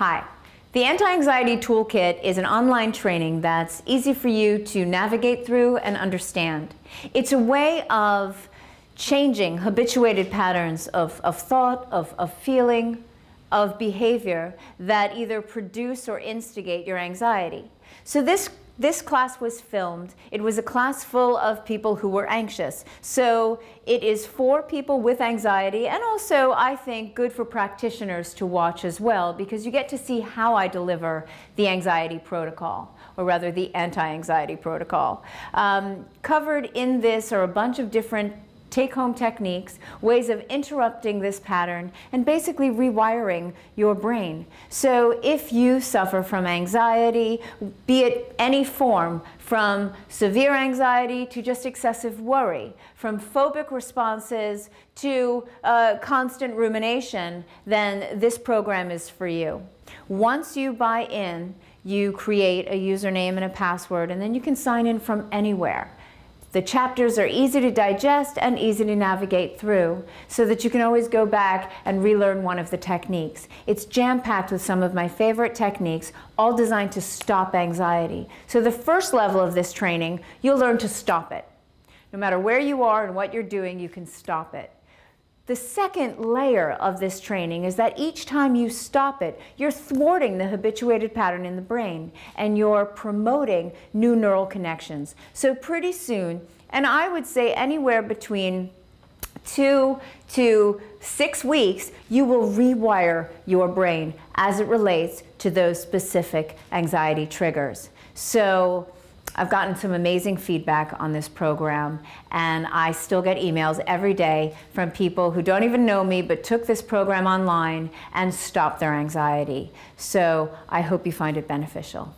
Hi. The Anti-Anxiety Toolkit is an online training that's easy for you to navigate through and understand. It's a way of changing habituated patterns of, of thought, of, of feeling, of behavior that either produce or instigate your anxiety. So this this class was filmed. It was a class full of people who were anxious. So it is for people with anxiety and also, I think, good for practitioners to watch as well because you get to see how I deliver the anxiety protocol or rather the anti-anxiety protocol. Um, covered in this are a bunch of different take-home techniques, ways of interrupting this pattern, and basically rewiring your brain. So if you suffer from anxiety, be it any form, from severe anxiety to just excessive worry, from phobic responses to uh, constant rumination, then this program is for you. Once you buy in, you create a username and a password, and then you can sign in from anywhere. The chapters are easy to digest and easy to navigate through so that you can always go back and relearn one of the techniques. It's jam-packed with some of my favorite techniques, all designed to stop anxiety. So the first level of this training, you'll learn to stop it. No matter where you are and what you're doing, you can stop it. The second layer of this training is that each time you stop it, you're thwarting the habituated pattern in the brain and you're promoting new neural connections. So pretty soon, and I would say anywhere between two to six weeks, you will rewire your brain as it relates to those specific anxiety triggers. So I've gotten some amazing feedback on this program, and I still get emails every day from people who don't even know me but took this program online and stopped their anxiety. So I hope you find it beneficial.